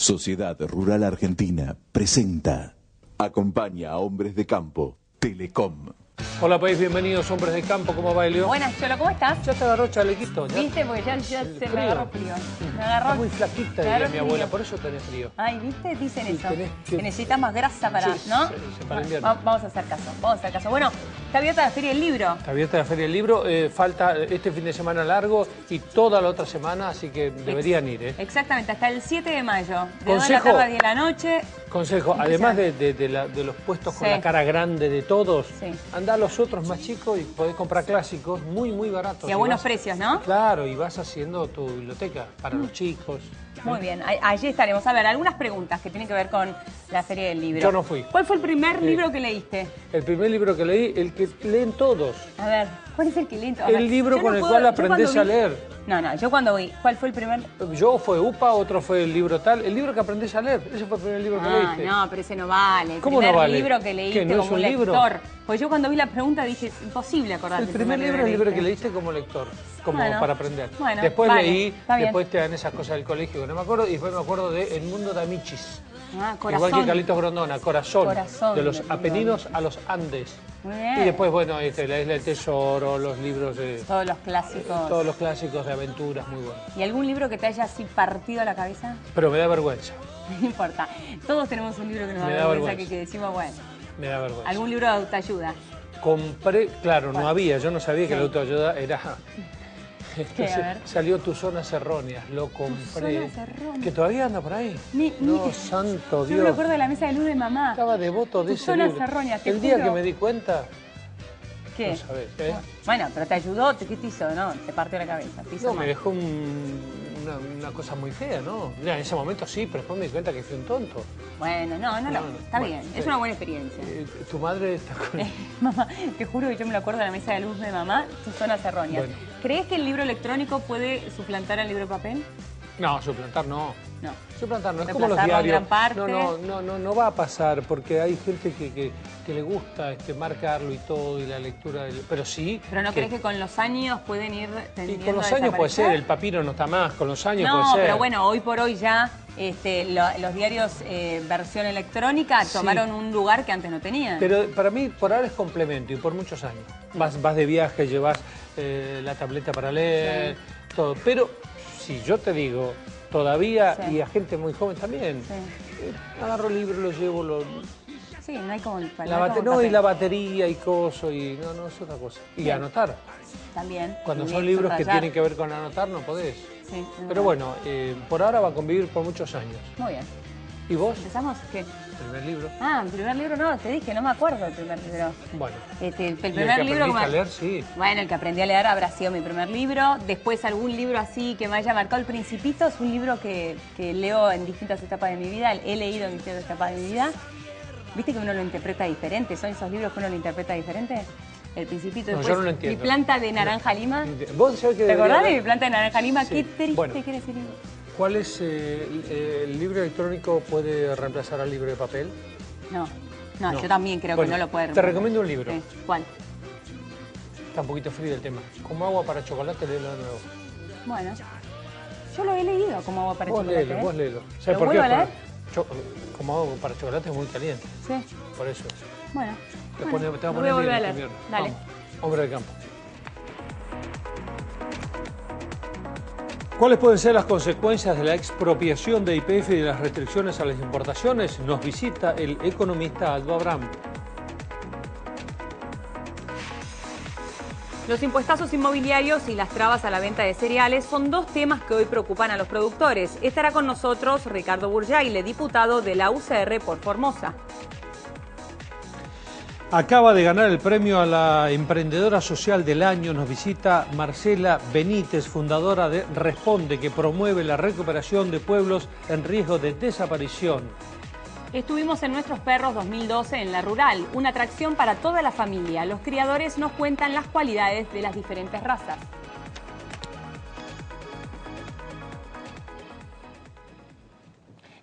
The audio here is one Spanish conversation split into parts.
Sociedad Rural Argentina presenta. Acompaña a Hombres de Campo. Telecom. Hola país, bienvenidos hombres de campo, ¿cómo va Elio? Buenas, Cholo, ¿cómo estás? Ya te agarró chalequito, ya. ¿Viste? Porque ya, ya se frío. me agarró frío. Me agarró. Está muy flaquita, diría mi abuela, por eso tenés frío. Ay, ¿viste? Dicen Sí, eso. tenés que- necesitas más grasa para, Sí, ¿no? sí, para vamos a hacer caso, vamos a hacer caso. Bueno, está abierta la Feria del Libro. Está abierta la Feria del Libro, eh, falta este fin de semana largo y toda la otra semana, así que deberían ir, ¿eh? Exactamente, hasta el 7 de mayo. De 2 de la Consejo. tarde a 10 de la noche. Consejo, además de, de- de la- de los puestos con la cara grande de todos, anda a los otros más chicos y podés comprar clásicos muy, muy baratos. Y a buenos vas- precios, ¿no? Claro, y vas haciendo tu biblioteca para los chicos. Muy bien, allí estaremos. A ver, algunas preguntas que tienen que ver con la Feria del Libro. Yo no fui. ¿Cuál fue el primer libro que leíste? El primer libro que leí, el que leen todos. A ver, ¿cuál es el que? A ver, El libro con no el puedo- cual cuando a leer. No, no, yo cuando vi, ¿cuál fue el primer? Yo fue UPA, otro fue el libro tal. El libro que aprendés a leer, ese fue el primer libro que Ah, leíste. no, pero ese no vale. El ¿Cómo primer no vale? libro que leíste ¿Qué, no es como un lector. libro? Pues yo cuando vi la pregunta dije, es imposible acordarte. El primer libro es el libro que leíste como lector, como Bueno, para aprender. bueno, después vale, leí, después te dan esas cosas del colegio que no me acuerdo, y después me acuerdo de El mundo de Amichis. Ah. Igual que Carlitos Grondona, Corazón, Corazón de los Apeninos a los Andes. Muy bien. Y después, bueno, este, La Isla del Tesoro, los libros de... Todos los clásicos. Todos los clásicos de aventuras, muy buenos. ¿Y algún libro que te haya así partido la cabeza? Pero me da vergüenza, No importa. Todos tenemos un libro que nos da vergüenza, vergüenza. que, que decimos, bueno, me da vergüenza. algún libro de autoayuda. Compré, claro, no había, yo no sabía que la autoayuda era... Ver. Salió Tus Zonas Erróneas, lo compré. Zonas Erróneas. Que todavía anda por ahí. Ni- no, ni- santo Yo Dios. me acuerdo de la mesa de luz de mamá. Estaba devoto de Tus ese zonas libro. erróneas, te El día juro. que me di cuenta, ¿Qué? no sabés, ¿eh? Bueno, pero te ayudó, ¿qué te hizo? No, te partió la cabeza. Te hizo No, mal. me dejó un- una, una cosa muy fea, ¿no? Mira, en ese momento sí, pero después me di cuenta que fui un tonto. Bueno, no, no, no, está Bueno, bien, es una buena experiencia. Eh, tu madre está con... Mamá, te juro que yo me lo acuerdo de la mesa de luz de mamá, tus zonas erróneas. Bueno. ¿Crees que el libro electrónico puede suplantar al libro de papel? No, suplantar no. No. Suplantar no, es como los diarios. gran parte. No, no, no, no, no va a pasar porque hay gente que, que, que le gusta este, marcarlo y todo y la lectura. del- Pero sí. ¿Pero no crees que con los años pueden ir Y con los a años puede ser, el papiro no está más, con los años No, puede ser. pero bueno, hoy por hoy ya este, lo- los diarios eh, versión electrónica Sí. tomaron un lugar que antes no tenían. Pero para mí, por ahora es complemento y por muchos años. Vas, vas de viaje, llevas eh, la tableta para leer, todo. Pero si yo te digo, todavía, Sí. y a gente muy joven también, Sí. eh, agarro el libro, lo llevo, lo, Sí, no hay como el la no hay como no, y la batería y coso, y no, no, es otra cosa. Y Sí. anotar. También. Cuando son libros que tienen que ver con anotar, no podés. Sí, Pero bueno, eh, por ahora va a convivir por muchos años. Muy bien. ¿Y vos? ¿Empezamos? ¿Qué? Primer libro. Ah, el primer libro no, te dije, no me acuerdo el primer libro. Bueno. Este, el ¿Y el primer que libro aprendiste me- a leer? Sí. Bueno, el que aprendí a leer habrá sido mi primer libro. Después algún libro así que me haya marcado. El Principito es un libro que, que leo en distintas etapas de mi vida. He leído en distintas etapas de mi vida. ¿Viste que uno lo interpreta diferente? ¿Son esos libros que uno lo interpreta diferente? El Principito. No, Después, yo no lo entiendo. Mi planta de naranja lima. ¿Vos sabés que ¿Te acordás de mi planta de naranja lima? Sí. Qué triste Bueno. que era ese libro. ¿Cuál es eh, el, eh, el libro electrónico puede reemplazar al libro de papel? No, no, No. yo también creo Bueno, que no lo puede te reemplazar. recomiendo un libro. Sí. ¿Cuál? Está un poquito frío el tema. Como agua para chocolate, léelo de nuevo. Bueno, yo lo he leído como agua para vos chocolate. léelo, ¿eh? vos léelo. ¿Lo ¿Sabes por qué? vuelvo a leer? Cho- como agua para chocolate es muy caliente, Sí, por eso. bueno. Bueno, pone- te va a lo voy poner a volver a este leer. Dale. Vamos, hombre de campo. ¿Cuáles pueden ser las consecuencias de la expropiación de IPF y de las restricciones a las importaciones? Nos visita el economista Aldo Abraham. Los impuestazos inmobiliarios y las trabas a la venta de cereales son dos temas que hoy preocupan a los productores. Estará con nosotros Ricardo Burjaile, diputado de la UCR por Formosa. Acaba de ganar el premio a la emprendedora social del año. Nos visita Marcela Benítez, fundadora de Responde, que promueve la recuperación de pueblos en riesgo de desaparición. Estuvimos en Nuestros Perros 2012 en La Rural, una atracción para toda la familia. Los criadores nos cuentan las cualidades de las diferentes razas.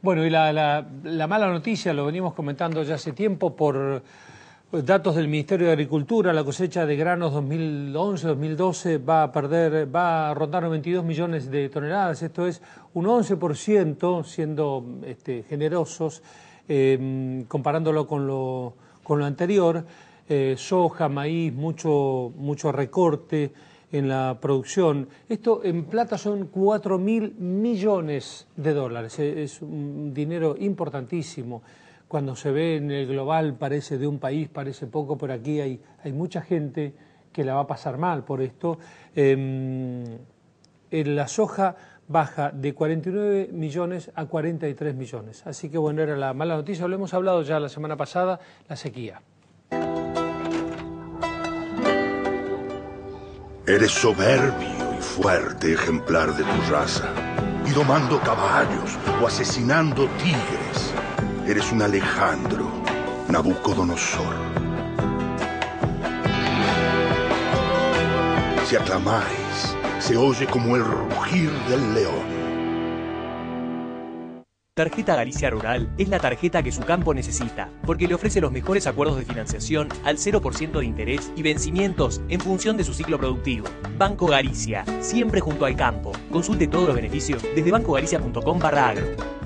Bueno, y la, la- la mala noticia, lo venimos comentando ya hace tiempo, por, Datos del Ministerio de Agricultura, la cosecha de granos 2011-2012 va a perder, va a rondar 92 millones de toneladas, esto es un 11%, siendo este, generosos, em, comparándolo con lo, con lo anterior. Eh, soja, maíz, mucho, mucho recorte en la producción. Esto en plata son 4 mil millones de dólares, es un dinero importantísimo cuando se ve en el global parece de un país, parece poco, pero aquí hay, hay mucha gente que la va a pasar mal por esto. Em, la soja baja de 49 millones a 43 millones. Así que bueno, era la mala noticia, lo hemos hablado ya la semana pasada, la sequía. Eres soberbio y fuerte ejemplar de tu raza, y domando caballos o asesinando tigres Eres un Alejandro, Nabucodonosor. Si aclamáis, se oye como el rugir del león. Tarjeta Galicia Rural es la tarjeta que su campo necesita, porque le ofrece los mejores acuerdos de financiación al 0% de interés y vencimientos en función de su ciclo productivo. Banco Galicia, siempre junto al campo. Consulte todos los beneficios desde bancogalicia.com barra agro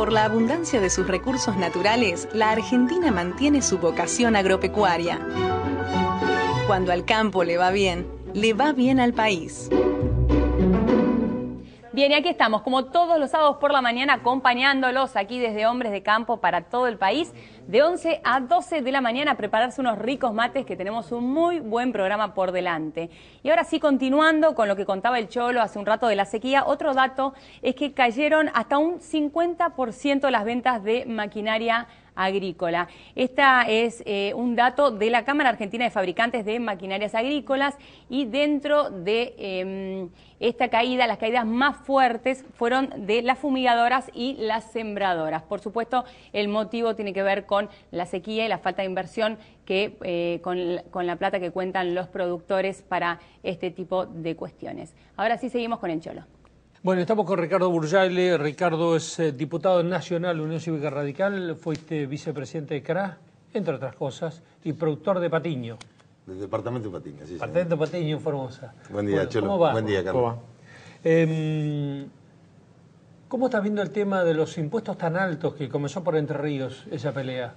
por la abundancia de sus recursos naturales, la Argentina mantiene su vocación agropecuaria. Cuando al campo le va bien, le va bien al país. Bien, y aquí estamos, como todos los sábados por la mañana, acompañándolos aquí desde Hombres de Campo para todo el país, de 11 a 12 de la mañana, a prepararse unos ricos mates que tenemos un muy buen programa por delante. Y ahora sí, continuando con lo que contaba el Cholo hace un rato de la sequía, otro dato es que cayeron hasta un 50% las ventas de maquinaria. Esta es eh, un dato de la Cámara Argentina de Fabricantes de Maquinarias Agrícolas y dentro de em, esta caída, las caídas más fuertes fueron de las fumigadoras y las sembradoras. Por supuesto, el motivo tiene que ver con la sequía y la falta de inversión que eh, con la plata que cuentan los productores para este tipo de cuestiones. Ahora sí seguimos con el Cholo. Bueno, estamos con Ricardo Burjaile. Ricardo es eh, diputado nacional de Unión Cívica Radical, fuiste vicepresidente de CRA, entre otras cosas, y productor de Patiño. Del departamento de Patiño, sí. Departamento de Patiño en Formosa. Buen día, Cholo. ¿Cómo va? Buen día, Carlos. Em, ¿Cómo estás viendo el tema de los impuestos tan altos que comenzó por Entre Ríos, esa pelea?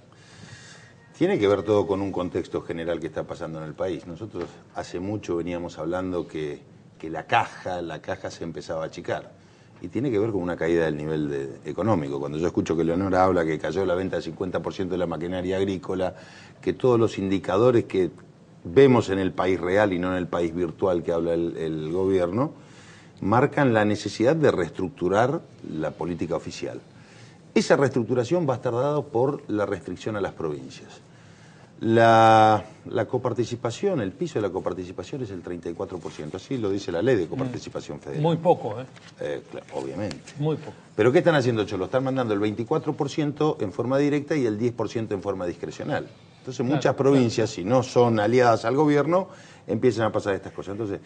Tiene que ver todo con un contexto general que está pasando en el país. Nosotros hace mucho veníamos hablando que la caja, la caja se empezaba a achicar. Y tiene que ver con una caída del nivel económico. Cuando yo escucho que Leonora habla que cayó la venta del 50% de la maquinaria agrícola, que todos los indicadores que vemos en el país real y no en el país virtual que habla el gobierno, marcan la necesidad de reestructurar la política oficial. Esa reestructuración va a estar dada por la restricción a las provincias. La, coparticipación, el piso de la coparticipación es el 34%, así lo dice la ley de coparticipación federal. Muy poco, ¿eh? eh obviamente. Muy poco. Pero ¿qué están haciendo, Cholo? Están mandando el 24% en forma directa y el 10% en forma discrecional. Entonces muchas provincias, si no son aliadas al gobierno, empiezan a pasar estas cosas. Entonces,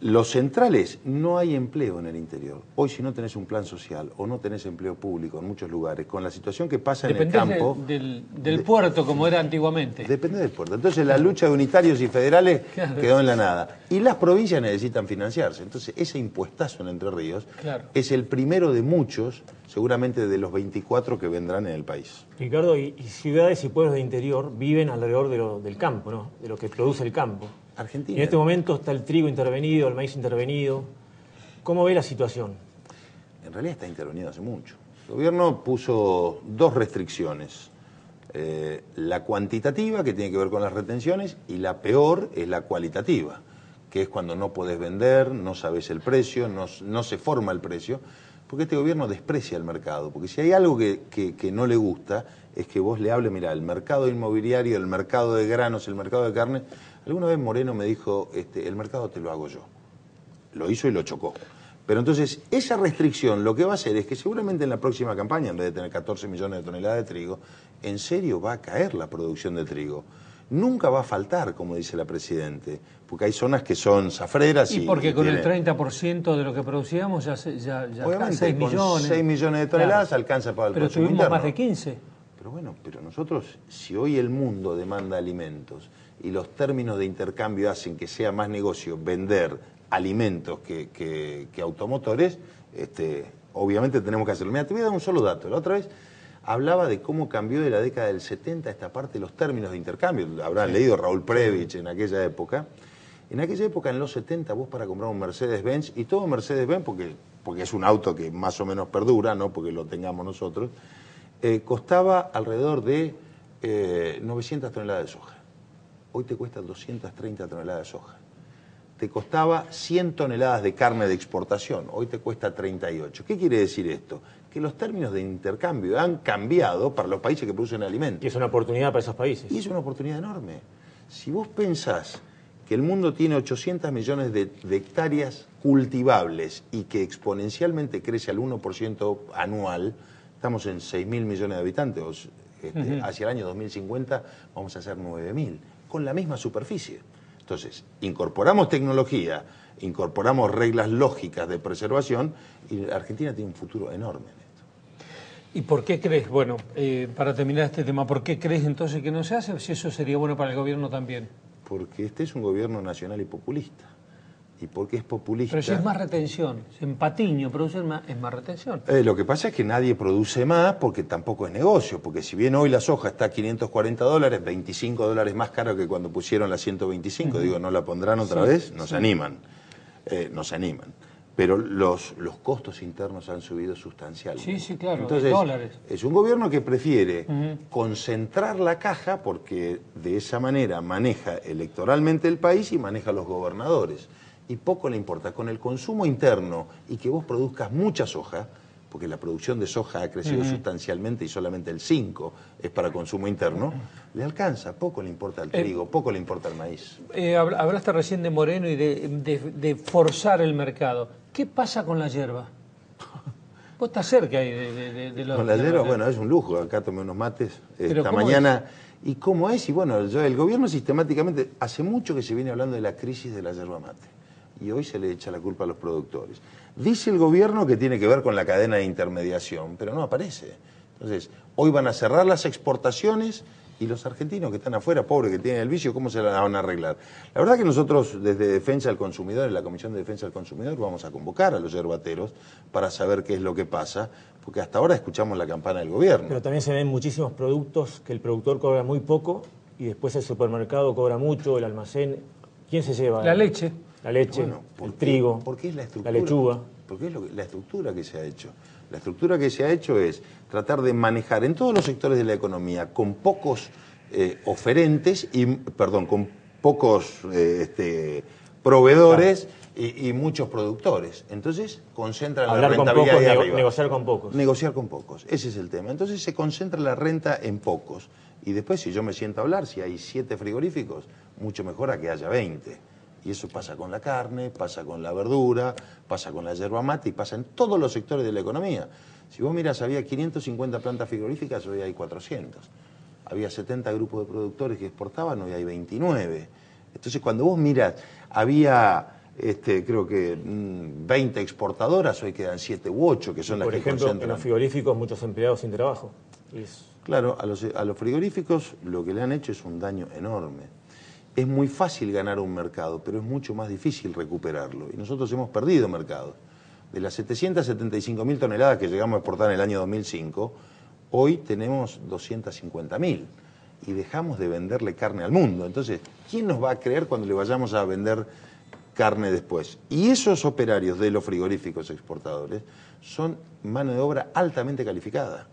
los centrales, no hay empleo en el interior. Hoy si no tenés un plan social o no tenés empleo público en muchos lugares, con la situación que pasa en el campo... del, del puerto como era antiguamente. Depende del puerto. Entonces la lucha de unitarios y federales quedó en la nada. Y las provincias necesitan financiarse. Entonces ese impuestazo en Entre Ríos es el primero de muchos, seguramente de los 24 que vendrán en el país. Ricardo, y, ciudades y pueblos de interior viven alrededor de del campo, ¿no? de lo que produce el campo. Argentina. en este momento está el trigo intervenido, el maíz intervenido. ¿Cómo ve la situación? En realidad está intervenido hace mucho. El gobierno puso dos restricciones. Eh, la cuantitativa, que tiene que ver con las retenciones, y la peor es la cualitativa, que es cuando no podés vender, no sabes el precio, no, se forma el precio, porque este gobierno desprecia el mercado. Porque si hay algo que, que no le gusta, es que vos le hables, mira, el mercado inmobiliario, el mercado de granos, el mercado de carne, Alguna vez Moreno me dijo, este, el mercado te lo hago yo. Lo hizo y lo chocó. Pero entonces, esa restricción lo que va a hacer es que seguramente en la próxima campaña, en vez de tener 14 millones de toneladas de trigo, en serio va a caer la producción de trigo. Nunca va a faltar, como dice la Presidente, porque hay zonas que son zafreras y... Y porque con el 30% de lo que producíamos ya, ya, ya 6 millones. 6 millones de toneladas alcanza para el Pero tuvimos más de 15. Pero bueno, pero nosotros, si hoy el mundo demanda alimentos y los términos de intercambio hacen que sea más negocio vender alimentos que, que- que automotores, este, obviamente tenemos que hacerlo. Mira, te voy a dar un solo dato. La otra vez hablaba de cómo cambió de la década del 70 esta parte los términos de intercambio. Habrán leído Raúl Previch en aquella época. En aquella época, en los 70, vos para comprar un Mercedes-Benz, y todo Mercedes-Benz, porque, porque es un auto que más o menos perdura, no porque lo tengamos nosotros, eh, costaba alrededor de eh, 900 toneladas de soja. Hoy te cuesta 230 toneladas de soja. Te costaba 100 toneladas de carne de exportación, hoy te cuesta 38. ¿Qué quiere decir esto? Que los términos de intercambio han cambiado para los países que producen alimentos. Y es una oportunidad para esos países. Y es una oportunidad enorme. Si vos pensás que el mundo tiene 800 millones de, de hectáreas cultivables y que exponencialmente crece al 1% anual, estamos en 6 mil millones de habitantes, este, hacia el año 2050 vamos a ser 9 mil, con la misma superficie. Entonces, incorporamos tecnología, incorporamos reglas lógicas de preservación y Argentina tiene un futuro enorme en esto. ¿Y por qué crees, bueno, eh, para terminar este tema, por qué crees entonces que no se hace? Si eso sería bueno para el gobierno también. Porque este es un gobierno nacional y populista. Y porque es populista. Pero si es más retención, si en Patiño producen más, es más retención. Eh, lo que pasa es que nadie produce más porque tampoco es negocio. Porque si bien hoy la soja está a 540 dólares, 25 dólares más caro que cuando pusieron la 125, digo, ¿no la pondrán otra vez? Nos animan. Eh, nos animan. Pero los, los costos internos han subido sustancialmente. Sí, sí, claro, Entonces, dólares. es un gobierno que prefiere concentrar la caja porque de esa manera maneja electoralmente el país y maneja a los gobernadores. Y poco le importa. Con el consumo interno y que vos produzcas mucha soja, porque la producción de soja ha crecido sustancialmente y solamente el 5 es para consumo interno, le alcanza. Poco le importa el trigo, poco le importa el maíz. Eh, habl- hablaste recién de Moreno y de, de- de forzar el mercado. ¿Qué pasa con la hierba? Vos estás cerca ahí de, de- los... Con la hierba, bueno, es un lujo. Acá tomé unos mates esta ¿cómo mañana. ¿Y cómo es? Y bueno, yo- el gobierno sistemáticamente, hace mucho que se viene hablando de la crisis de la yerba mate. Y hoy se le echa la culpa a los productores. Dice el gobierno que tiene que ver con la cadena de intermediación, pero no aparece. Entonces, hoy van a cerrar las exportaciones y los argentinos que están afuera, pobres que tienen el vicio, ¿cómo se la van a arreglar? La verdad que nosotros desde Defensa del Consumidor, en la Comisión de Defensa del Consumidor, vamos a convocar a los yerbateros para saber qué es lo que pasa, porque hasta ahora escuchamos la campana del gobierno. Pero también se ven muchísimos productos que el productor cobra muy poco y después el supermercado cobra mucho, el almacén. ¿Quién se lleva? La leche. La leche, Bueno, el porque- trigo, porque es la estructura. lechuga. Porque es lo que- la estructura que se ha hecho. La estructura que se ha hecho es tratar de manejar en todos los sectores de la economía con pocos eh, oferentes y, perdón, con pocos eh, este, proveedores y, y muchos productores. Entonces concentran Hablar la con rentabilidad pocos, ahí nego- arriba. negociar con pocos. Negociar con pocos, ese es el tema. Entonces se concentra la renta en pocos. Y después, si yo me siento a hablar, si hay siete frigoríficos, mucho mejor a que haya 20. Y eso pasa con la carne, pasa con la verdura, pasa con la yerba mate y pasa en todos los sectores de la economía. Si vos miras, había 550 plantas frigoríficas, hoy hay 400. Había 70 grupos de productores que exportaban, hoy hay 29. Entonces, cuando vos miras, había, este, creo que mm, 20 exportadoras, hoy quedan 7 u 8, que son las Por que ejemplo, en concentran. los frigoríficos muchos empleados sin trabajo. Claro, a los, a los frigoríficos lo que le han hecho es un daño enorme. Es muy fácil ganar un mercado, pero es mucho más difícil recuperarlo. Y nosotros hemos perdido mercado. De las 775 mil toneladas que llegamos a exportar en el año 2005, hoy tenemos 250 mil. Y dejamos de venderle carne al mundo. Entonces, ¿quién nos va a creer cuando le vayamos a vender carne después? Y esos operarios de los frigoríficos exportadores son mano de obra altamente calificada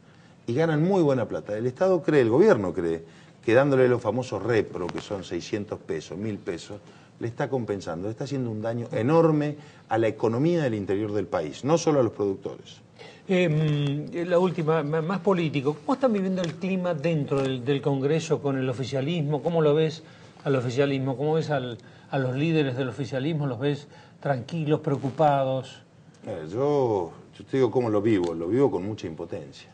y ganan muy buena plata. El Estado cree, el gobierno cree, que dándole los famosos repro, que son 600 pesos, 1000 pesos, le está compensando, le está haciendo un daño enorme a la economía del interior del país, no solo a los productores. Eh, mm, la última, ma- más político. ¿Cómo están viviendo el clima dentro del, del Congreso con el oficialismo? ¿Cómo lo ves al oficialismo? ¿Cómo ves al- a los líderes del oficialismo? ¿Los ves tranquilos, preocupados? Eh, Yo, yo te digo cómo lo vivo, lo vivo con mucha impotencia.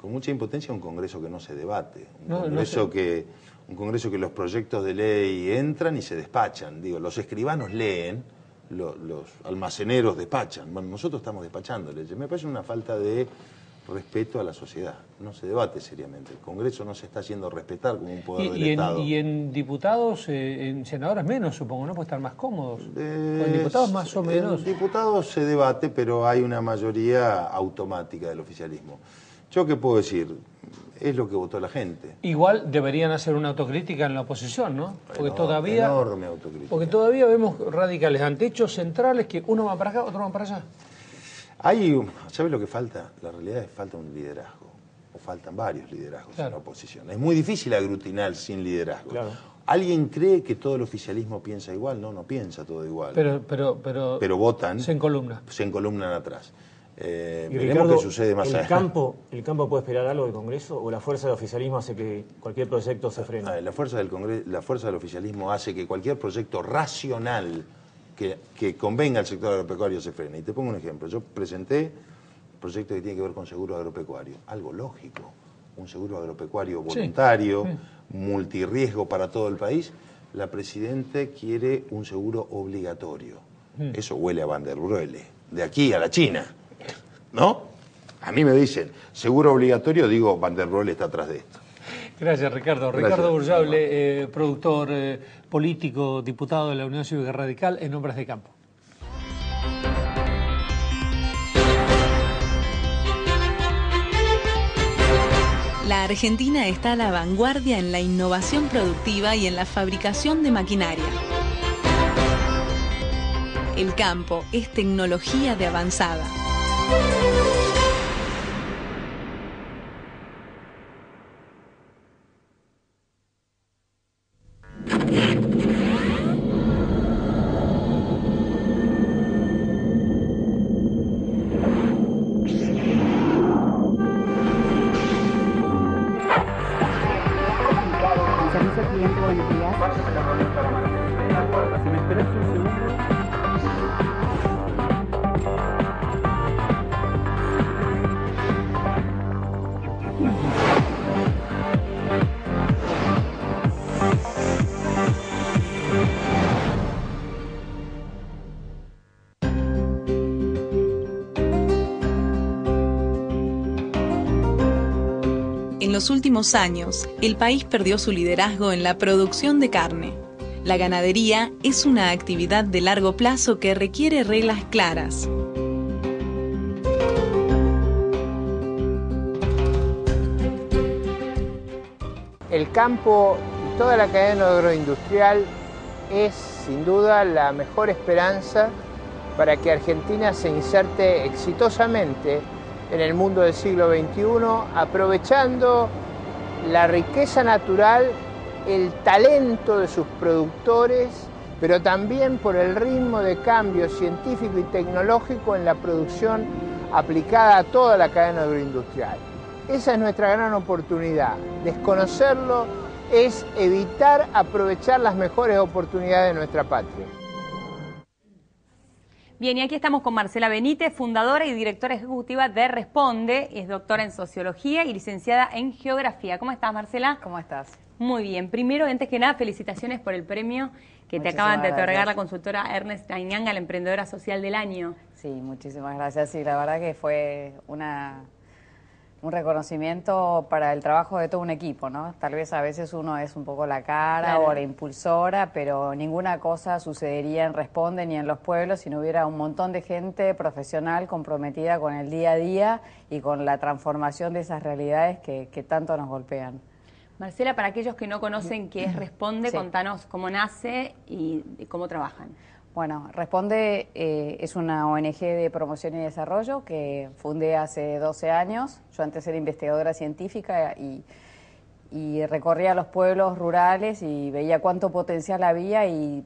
Con mucha impotencia un Congreso que no se debate, un, No, no congreso, se- que, un Congreso que los proyectos de ley entran y se despachan. Digo, los escribanos leen, lo- los almaceneros despachan. Bueno, nosotros estamos despachando leyes. Me parece una falta de respeto a la sociedad. No se debate seriamente. El Congreso no se está haciendo respetar como un poder Y, del y en, Estado. y en diputados, eh, en senadores menos, supongo, ¿no? Puede estar más cómodos. Eh, O en diputados más o menos. En diputados se debate, pero hay una mayoría automática del oficialismo. ¿Yo qué puedo decir? Es lo que votó la gente. Igual deberían hacer una autocrítica en la oposición, ¿no? Porque Eno- todavía, Enorme autocrítica. porque todavía vemos radicales ante hechos centrales que uno va para acá, otro va para allá. Hay, ¿sabes lo que falta? La realidad es que falta un liderazgo, o faltan varios liderazgos Claro. en la oposición. Es muy difícil aglutinar sin liderazgo. Claro. ¿Alguien cree que todo el oficialismo piensa igual? No, no piensa todo igual. Pero, pero, pero, Pero votan, se encolumna. se encolumnan atrás. Eh, Y veremos Ricardo, qué sucede más ¿el adelante. campo, ¿El campo puede esperar algo del Congreso o la fuerza del oficialismo hace que cualquier proyecto se frene? Ah, La fuerza del Congreso, la fuerza del oficialismo hace que cualquier proyecto racional que, que convenga al sector agropecuario se frene. Y te pongo un ejemplo. Yo presenté un proyecto que tiene que ver con seguro agropecuario. Algo lógico. Un seguro agropecuario Sí. voluntario, multirriesgo para todo el país. La Presidente quiere un seguro obligatorio. Eso huele a Van der Bruele. De aquí a la China. ¿No? A mí me dicen, seguro obligatorio, digo, Van der Bruele está atrás de esto. Gracias, Ricardo. Gracias. Ricardo Burjable, eh, productor eh, político, diputado de la Unión Cívica Radical en Hombres de Campo. La Argentina está a la vanguardia en la innovación productiva y en la fabricación de maquinaria. El campo es tecnología de avanzada. Los últimos años, el país perdió su liderazgo en la producción de carne. La ganadería es una actividad de largo plazo que requiere reglas claras. El campo y toda la cadena agroindustrial es sin duda la mejor esperanza para que Argentina se inserte exitosamente en el mundo del siglo XXI, aprovechando la riqueza natural, el talento de sus productores, pero también por el ritmo de cambio científico y tecnológico en la producción aplicada a toda la cadena agroindustrial. Esa es nuestra gran oportunidad. Desconocerlo es evitar aprovechar las mejores oportunidades de nuestra patria. Bien, y aquí estamos con Marcela Benítez, fundadora y directora ejecutiva de Responde. Es doctora en Sociología y licenciada en Geografía. ¿Cómo estás, Marcela? ¿Cómo estás? Muy bien. Primero, antes que nada, felicitaciones por el premio que te acaban de otorgar gracias. la consultora Ernest Añanga, la emprendedora social del año. Sí, muchísimas gracias. Sí, la verdad que fue una, un reconocimiento para el trabajo de todo un equipo, ¿no? Tal vez a veces uno es un poco la cara Claro. o la impulsora, pero ninguna cosa sucedería en Responde ni en los pueblos si no hubiera un montón de gente profesional comprometida con el día a día y con la transformación de esas realidades que, que tanto nos golpean. Marcela, para aquellos que no conocen qué es Responde, Sí. contanos cómo nace y y cómo trabajan. Bueno, Responde eh, es una ONG de promoción y desarrollo que fundé hace 12 años. Yo antes era investigadora científica y, y recorría los pueblos rurales y veía cuánto potencial había y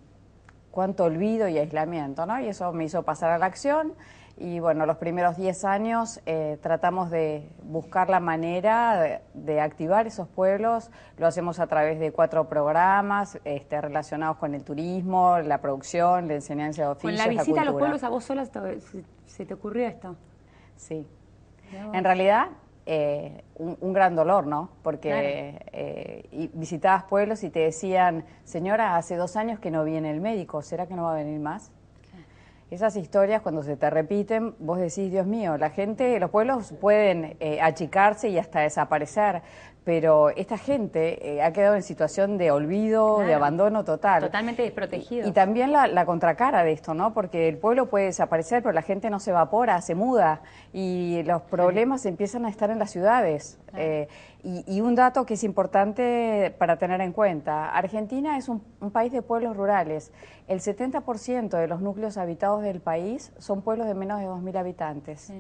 cuánto olvido y aislamiento, ¿no? Y eso me hizo pasar a la acción. Y bueno, los primeros 10 años eh, tratamos de buscar la manera de, de activar esos pueblos. Lo hacemos a través de cuatro programas este, relacionados con el turismo, la producción, la enseñanza de Con oficios, la visita a los pueblos, ¿a vos sola se, te ocurrió esto? Sí. En realidad, eh, un, un gran dolor, ¿no? Porque Claro. eh, y visitabas pueblos y te decían, señora, hace dos años que no viene el médico, ¿será que no va a venir más? Esas historias cuando se te repiten, vos decís, Dios mío, la gente, los pueblos pueden eh, achicarse y hasta desaparecer, pero esta gente eh, ha quedado en situación de olvido, de abandono total. Totalmente desprotegido. Y, también la, contracara de esto, ¿no? Porque el pueblo puede desaparecer, pero la gente no se evapora, se muda y los problemas empiezan a estar en las ciudades. Eh, y, un dato que es importante para tener en cuenta, Argentina es un, país de pueblos rurales. El 70% de los núcleos habitados del país son pueblos de menos de 2.000 habitantes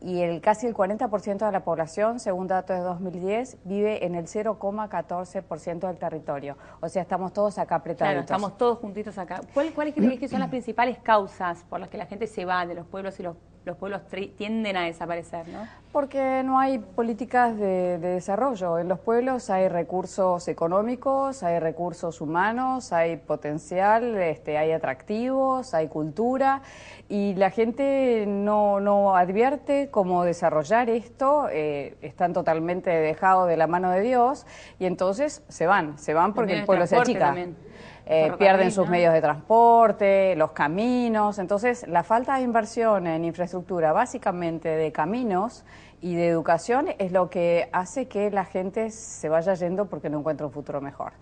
y el casi el 40% de la población, según datos de 2010, vive en el 0,14% del territorio. O sea, estamos todos acá apretados. Claro, estamos todos juntitos acá. ¿Cuáles crees que son las principales causas por las que la gente se va de los pueblos y los los pueblos tienden a desaparecer, ¿no? Porque no hay políticas de, desarrollo. En los pueblos hay recursos económicos, hay recursos humanos, hay potencial, este, hay atractivos, hay cultura y la gente no, no advierte cómo desarrollar esto, eh, están totalmente dejados de la mano de Dios y entonces se van, se van porque el pueblo se achica. Eh, pierden sus medios de transporte, los caminos. Entonces, la falta de inversión en infraestructura, básicamente de caminos y de educación, es lo que hace que la gente se vaya yendo porque no encuentra un futuro mejor.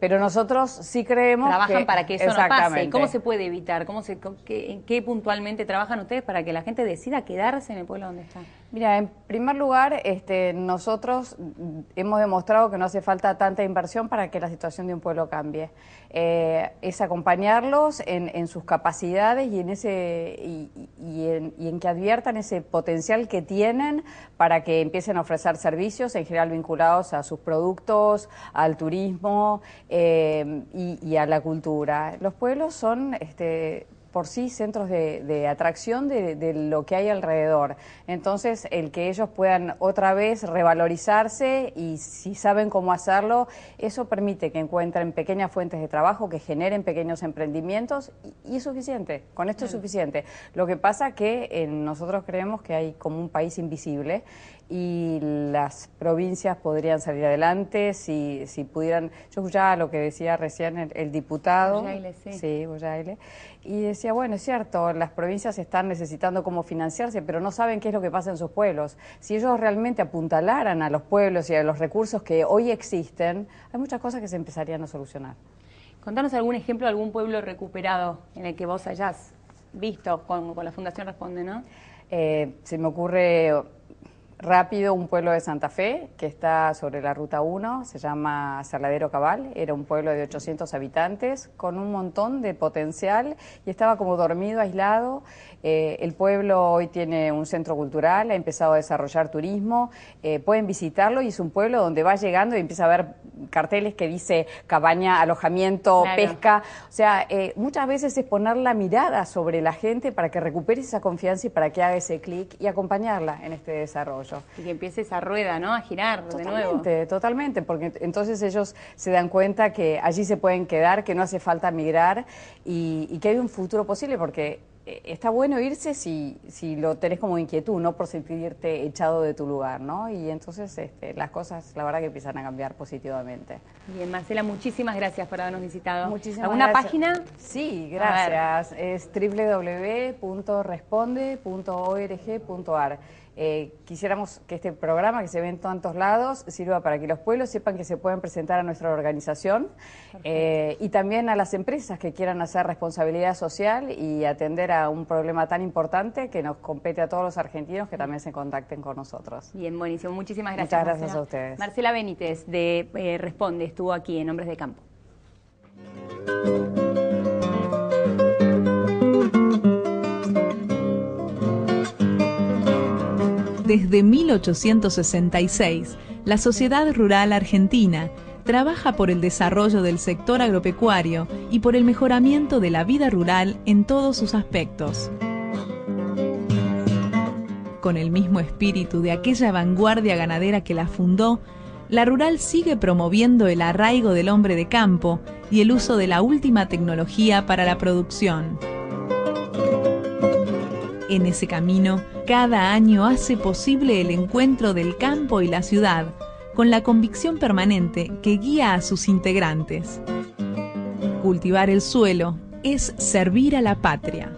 Pero nosotros sí creemos trabajan para que eso no pase. ¿Cómo se puede evitar? ¿Cómo se, qué, ¿En qué puntualmente trabajan ustedes para que la gente decida quedarse en el pueblo donde está? Mira, en primer lugar, este, nosotros hemos demostrado que no hace falta tanta inversión para que la situación de un pueblo cambie. Eh, es acompañarlos en, sus capacidades y en ese y, en, que adviertan ese potencial que tienen para que empiecen a ofrecer servicios en general vinculados a sus productos, al turismo eh, y, a la cultura. Los pueblos son este, por sí centros de, atracción de, lo que hay alrededor. Entonces, el que ellos puedan otra vez revalorizarse y si saben cómo hacerlo, eso permite que encuentren pequeñas fuentes de trabajo, que generen pequeños emprendimientos y, es suficiente, con esto es suficiente. Lo que pasa que eh, nosotros creemos que hay como un país invisible y las provincias podrían salir adelante si, si pudieran. Yo escuchaba lo que decía recién el, diputado. Boyaile, sí. Sí, Y decía, bueno, es cierto, las provincias están necesitando cómo financiarse, pero no saben qué es lo que pasa en sus pueblos. Si ellos realmente apuntalaran a los pueblos y a los recursos que hoy existen, hay muchas cosas que se empezarían a solucionar. Contanos algún ejemplo de algún pueblo recuperado en el que vos hayas visto con, con la Fundación Responde, ¿no? Eh, se me ocurre Rápido, un pueblo de Santa Fe que está sobre la Ruta 1, se llama Saladero Cabal, era un pueblo de 800 habitantes con un montón de potencial y estaba como dormido, aislado. Eh, el pueblo hoy tiene un centro cultural, ha empezado a desarrollar turismo, eh, pueden visitarlo y es un pueblo donde va llegando y empieza a ver carteles que dice cabaña, alojamiento, pesca. O sea, eh, muchas veces es poner la mirada sobre la gente para que recupere esa confianza y para que haga ese clic y acompañarla en este desarrollo. Y que empiece esa rueda, ¿no? A girar de nuevo. Totalmente, totalmente, porque entonces ellos se dan cuenta que allí se pueden quedar, que no hace falta migrar y, y que hay un futuro posible, porque eh, está bueno irse si, si lo tenés como inquietud, no por sentirte echado de tu lugar, ¿no? Y entonces este, las cosas, la verdad que empiezan a cambiar positivamente. Bien, Marcela, muchísimas gracias por habernos visitado. Muchísimas ¿Alguna página? Sí, gracias. Es www.responde.org.ar. Eh, quisiéramos que este programa, que se ve en tantos lados, sirva para que los pueblos sepan que se pueden presentar a nuestra organización eh, y también a las empresas que quieran hacer responsabilidad social y atender a un problema tan importante que nos compete a todos los argentinos que también se contacten con nosotros. Bien, buenísimo. Muchísimas gracias. Muchas gracias a ustedes. Marcela Benítez de eh, Responde estuvo aquí en Hombres de Campo. Desde 1866, la Sociedad Rural Argentina trabaja por el desarrollo del sector agropecuario y por el mejoramiento de la vida rural en todos sus aspectos. Con el mismo espíritu de aquella vanguardia ganadera que la fundó, la rural sigue promoviendo el arraigo del hombre de campo y el uso de la última tecnología para la producción. En ese camino, cada año hace posible el encuentro del campo y la ciudad, con la convicción permanente que guía a sus integrantes. Cultivar el suelo es servir a la patria.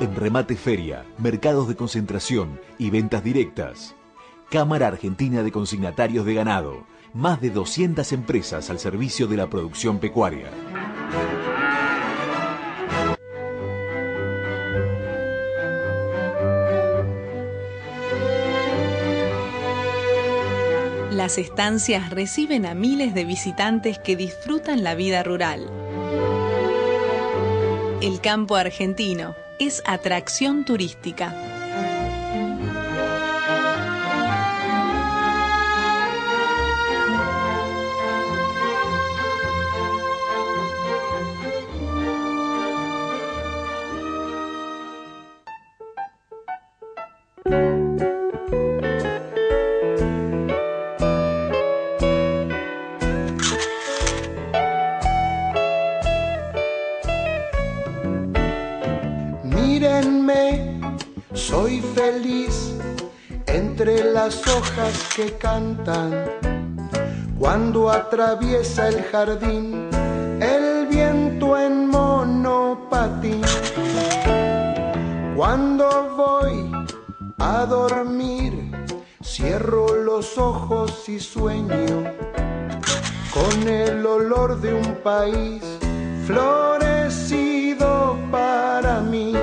En remate feria, mercados de concentración y ventas directas. Cámara Argentina de Consignatarios de Ganado. Más de 200 empresas al servicio de la producción pecuaria. Las estancias reciben a miles de visitantes que disfrutan la vida rural. El campo argentino es atracción turística. Que cantan. Cuando atraviesa el jardín el viento en monopatín. Cuando voy a dormir, cierro los ojos y sueño con el olor de un país florecido para mí.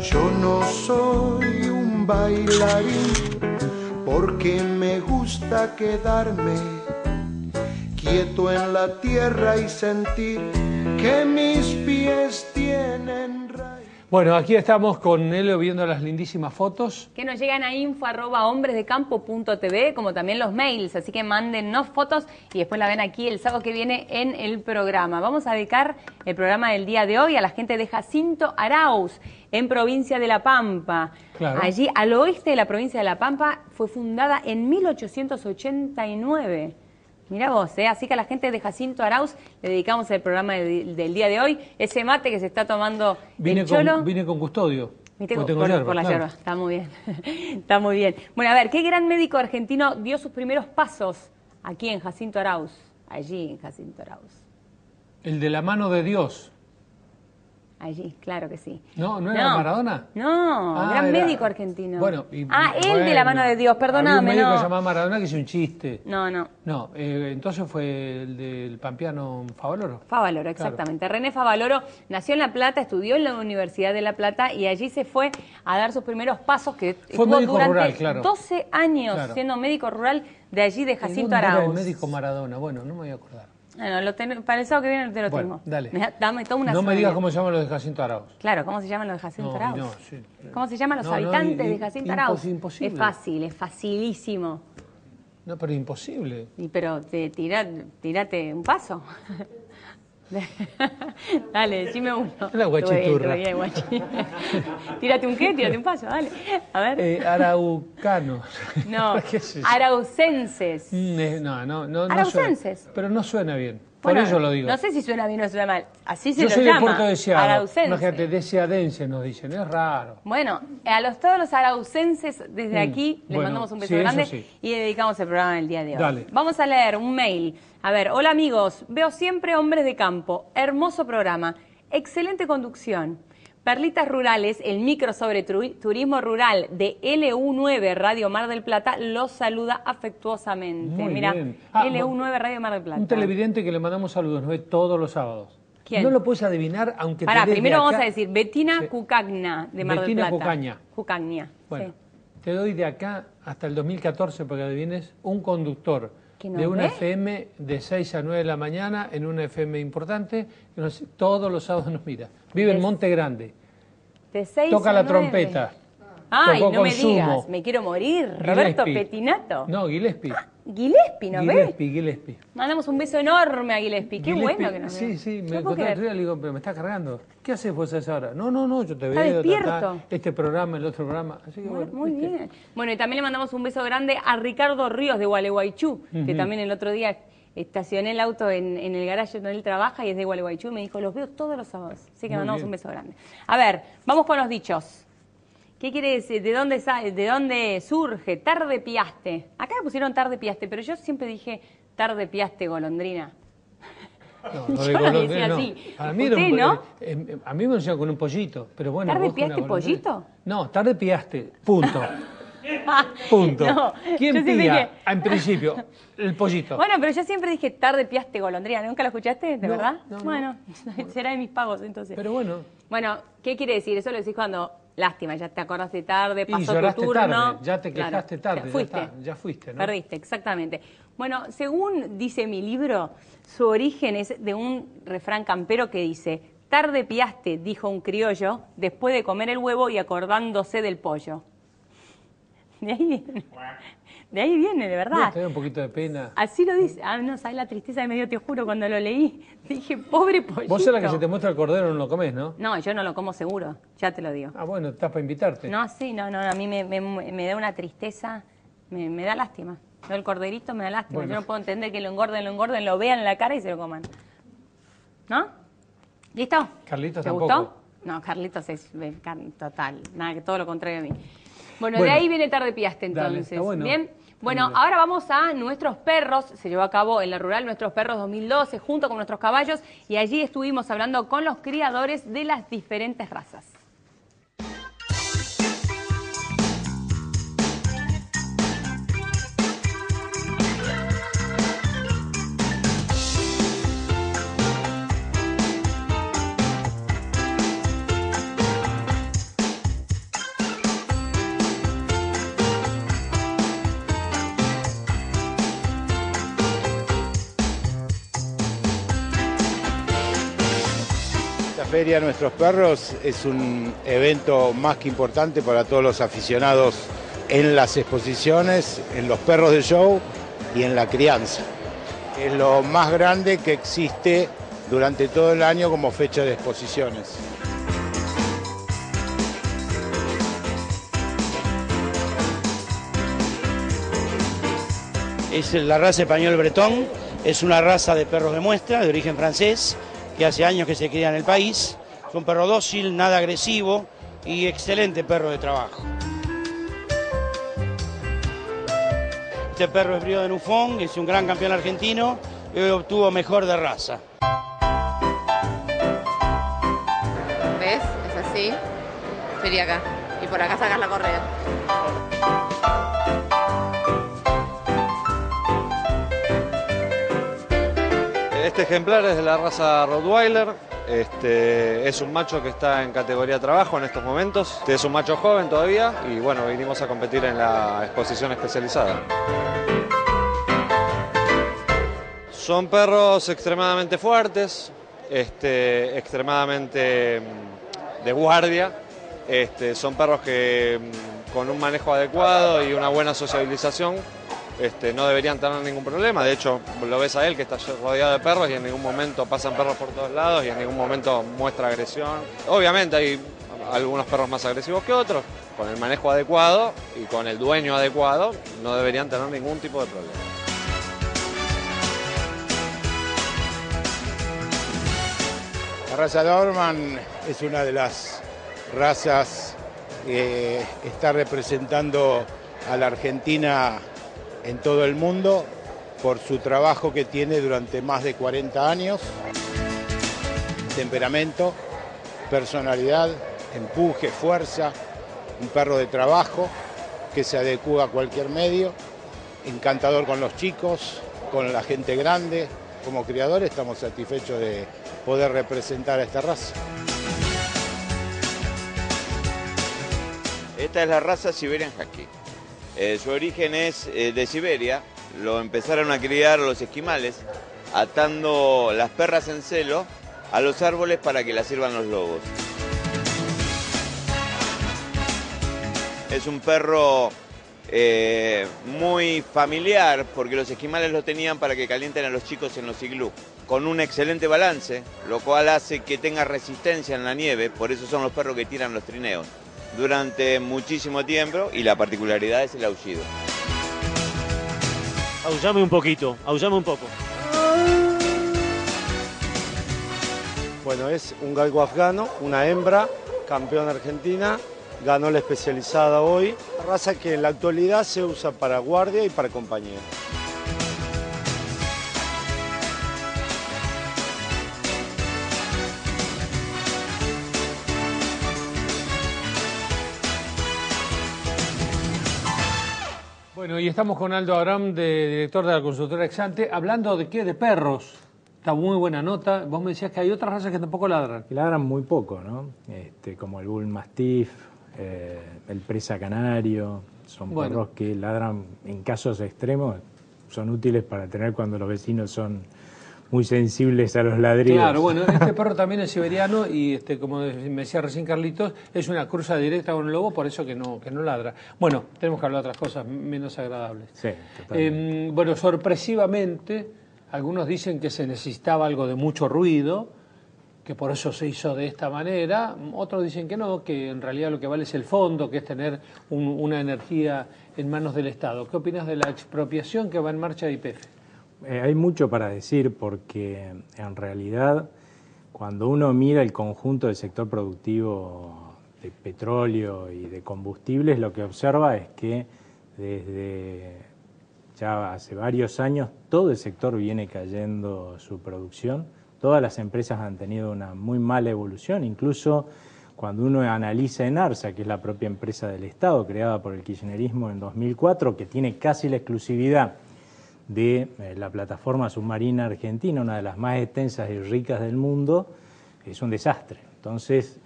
Yo no soy un bailarín porque me gusta quedarme quieto en la tierra y sentir que mis pies. Bueno, aquí estamos con Nelio viendo las lindísimas fotos. Que nos llegan a info arroba hombresdecampo.tv, como también los mails, así que mándennos fotos y después la ven aquí el sábado que viene en el programa. Vamos a dedicar el programa del día de hoy a la gente de Jacinto Arauz, en provincia de La Pampa. Claro. Allí, al oeste de la provincia de La Pampa, fue fundada en 1889. Mira vos, ¿eh? así que a la gente de Jacinto Arauz le dedicamos el programa del, del día de hoy. Ese mate que se está tomando Vine el cholo. con, vine con custodio. Por, tengo yerba, por la claro. yerba, está muy bien. está muy bien. Bueno, a ver, ¿qué gran médico argentino dio sus primeros pasos aquí en Jacinto Arauz? Allí en Jacinto Arauz. El de la mano de Dios. Allí, claro que sí. No, ¿no era Maradona? No, Ah, gran era- médico argentino. Bueno, y- ah, él de la mano de Dios, Había un perdóname, médico no. llamaba Maradona que hizo un chiste. No, no. No, eh, entonces fue el del Pampeano Favaloro. Favaloro, exactamente. René Favaloro nació en La Plata, estudió en la Universidad de La Plata y allí se fue a dar sus primeros pasos que estuvo médico durante rural, claro. 12 años Claro. siendo médico rural de allí de ¿Y Jacinto dónde era Arauz. el médico Maradona? Bueno, no me voy a acordar. Bueno, lo ten- para el sábado que viene te lo Bueno, tengo. dale. Me da- dame toda una no me digas cómo se llaman los de Jacinto Arauz. Claro, ¿cómo se llaman los de Jacinto No, Arauz? no, sí. ¿Cómo se llaman los No, no, habitantes y- de Jacinto Arauz? imposible. Es fácil, es facilísimo. No, pero imposible. Y, pero te, tira, tírate un paso. dale, decime uno. La guachiturra. Bien, guachi. tírate un qué, tírate un paso, dale. A ver. Eh, araucano. no, araucenses. Mm, eh, No, no, no. no Araucenses. suena- pero no suena bien. Por Bueno, eso lo digo. No sé si suena bien o suena mal. Así se Yo lo soy de llama. Puerto Deseado. Araucense. Imagínate, deseadense nos dicen. Es raro. Bueno, a los, todos los araucenses desde Mm, aquí les bueno, mandamos un beso sí, grande sí. y dedicamos el programa del día de hoy. Dale. Vamos a leer un mail. A ver, hola amigos, veo siempre hombres de campo, hermoso programa, excelente conducción. Perlitas Rurales, el micro sobre turismo rural de LU9 Radio Mar del Plata, los saluda afectuosamente. Muy Mira, bien. Ah, LU9 Radio Mar del Plata. Un televidente que le mandamos saludos, nos ve todos los sábados. ¿Quién? No lo puedes adivinar, aunque Pará, te primero vamos a decir Betina Sí. Cucagna de Mar Betina del Plata. Cucaña. Cucagna. Bueno, sí. te doy de acá hasta el 2014 para que adivines un conductor ¿Que nos de una ve? FM de 6 a 9 de la mañana en una FM importante que nos- todos los sábados nos mira. Vive en Es- Monte Grande. De seis Toca a la nueve. trompeta. Ay, no me Consumo. digas, me quiero morir. Roberto. Petinato. No, Gillespie. Gillespie, ¿no ves? Gillespie, Gillespie. Mandamos un beso enorme a Gillespie. Qué Gillespie, bueno que nos Sí, sí, me encontré el le digo, pero me está cargando. ¿Qué haces vos a esa hora? No, no, no, yo te Está veo, ta, despierto. este programa, el otro programa. Así que bueno, muy bien. Bueno, y también le mandamos un beso grande a Ricardo Ríos de Gualeguaychú, que también el otro día estacioné el auto en, en el garaje donde él trabaja y es de Gualeguaychú. Y me dijo, los veo todos los sábados. Así que Muy mandamos bien. un beso grande. A ver, vamos con los dichos. ¿Qué quiere decir? ¿De dónde, sa- ¿De dónde surge? Tarde piaste. Acá me pusieron tarde piaste, pero yo siempre dije tarde piaste golondrina. No, no Yo lo golondrina, decía no. así. Para mí ¿Usted un- no? eh, a mí me enseñaron con un pollito, pero bueno. ¿Tarde piaste pollito? No, tarde piaste, punto. Punto. No, ¿Quién pía? dije- En principio, el pollito. Bueno, pero yo siempre dije tarde piaste golondrina. ¿Nunca lo escuchaste? ¿De No, verdad? no, no. bueno, será de mis pagos entonces. Pero bueno. Bueno, ¿qué quiere decir? Eso lo decís cuando, lástima, ya te acordaste tarde, Y pasó tu lloraste turno. tarde, ya te Claro, quejaste tarde, ya ya fuiste. está, ya fuiste, ¿no? Perdiste, exactamente. Bueno, según dice mi libro, su origen es de un refrán campero que dice, tarde piaste, dijo un criollo, después de comer el huevo y acordándose del pollo. De ahí viene, de, ahí viene, de No, verdad. te da un poquito de pena. Así lo dice. Ah, no, ¿sabes la tristeza que me dio? Te juro, cuando lo leí, dije, pobre pollito. Vos eras la que se te muestra el cordero, no lo comés, ¿no? No, yo no lo como seguro, ya te lo digo. Ah, bueno, estás para invitarte. No, sí, no, no, a mí me, me- me da una tristeza, me, me da lástima. Yo el corderito me da lástima. Bueno. Yo no puedo entender que lo engorden, lo engorden, lo vean en la cara y se lo coman. ¿No? ¿Listo? Carlitos ¿Te tampoco. gustó? No, Carlitos es eh, total, nada que todo lo contrario a mí. Bueno, Bueno. de ahí viene tarde piaste Dale, entonces. está bueno. Bien. Bueno, ahora vamos a Nuestros Perros. Se llevó a cabo en la rural Nuestros Perros 2012 junto con nuestros caballos y allí estuvimos hablando con los criadores de las diferentes razas. Feria Nuestros Perros es un evento más que importante para todos los aficionados en las exposiciones, en los perros de show y en la crianza. Es lo más grande que existe durante todo el año como fecha de exposiciones. Es la raza español bretón, es una raza de perros de muestra de origen francés que hace años que se cría en el país. Es un perro dócil, nada agresivo y excelente perro de trabajo. Este perro es Brío de Nufón, es un gran campeón argentino y hoy obtuvo mejor de raza. ¿Ves? Es así. Sería acá. Y por acá sacas la correa. Este ejemplar es de la raza Rottweiler. Este, es un macho que está en categoría trabajo en estos momentos. Este es un macho joven todavía y bueno, vinimos a competir en la exposición especializada. Son perros extremadamente fuertes, este, extremadamente mm, de guardia. Este, son perros que mm, con un manejo adecuado y una buena sociabilización este, no deberían tener ningún problema. De hecho, lo ves a él que está rodeado de perros y en ningún momento pasan perros por todos lados y en ningún momento muestra agresión. Obviamente hay algunos perros más agresivos que otros. Con el manejo adecuado y con el dueño adecuado no deberían tener ningún tipo de problema. La raza Dorman es una de las razas que está representando a la Argentina en todo el mundo por su trabajo que tiene durante más de 40 años. Temperamento, personalidad, empuje, fuerza, un perro de trabajo que se adecua a cualquier medio, encantador con los chicos, con la gente grande. Como criadores estamos satisfechos de poder representar a esta raza. Esta es la raza Siberian Husky. Eh, su origen es eh, de Siberia. Lo empezaron a criar los esquimales, atando las perras en celo a los árboles para que las sirvan los lobos. Es un perro eh, muy familiar porque los esquimales lo tenían para que calienten a los chicos en los iglú, con un excelente balance, lo cual hace que tenga resistencia en la nieve, por eso son los perros que tiran los trineos durante muchísimo tiempo y la particularidad es el aullido. Aullame un poquito, aullame un poco. Bueno, es un galgo afgano, una hembra, campeona argentina ganó la especializada hoy, raza que en la actualidad se usa para guardia y para compañía. Bueno, y estamos con Aldo Aram, de, director de la consultora Exante, hablando de qué, de perros. Está muy buena nota. Vos me decías que hay otras razas que tampoco ladran. Que ladran muy poco, ¿no? Este, como el Bull Mastiff, eh, el Presa Canario. Son Bueno. perros que ladran en casos extremos. Son útiles para tener cuando los vecinos son muy sensibles a los ladridos. Claro, bueno, este perro también es siberiano y este, como me decía recién Carlitos, es una cruza directa con el lobo, por eso que no, que no ladra. Bueno, tenemos que hablar de otras cosas menos agradables. Sí. Eh, bueno, sorpresivamente, algunos dicen que se necesitaba algo de mucho ruido, que por eso se hizo de esta manera. Otros dicen que no, que en realidad lo que vale es el fondo, que es tener un- una energía en manos del Estado. ¿Qué opinas de la expropiación que va en marcha de IPF? Eh, hay mucho para decir porque en realidad cuando uno mira el conjunto del sector productivo de petróleo y de combustibles, lo que observa es que desde ya hace varios años todo el sector viene cayendo su producción, todas las empresas han tenido una muy mala evolución, incluso cuando uno analiza Enarsa, que es la propia empresa del Estado creada por el kirchnerismo en 2004, que tiene casi la exclusividad de eh, la plataforma submarina argentina, una de las más extensas y ricas del mundo, es un desastre. Entonces,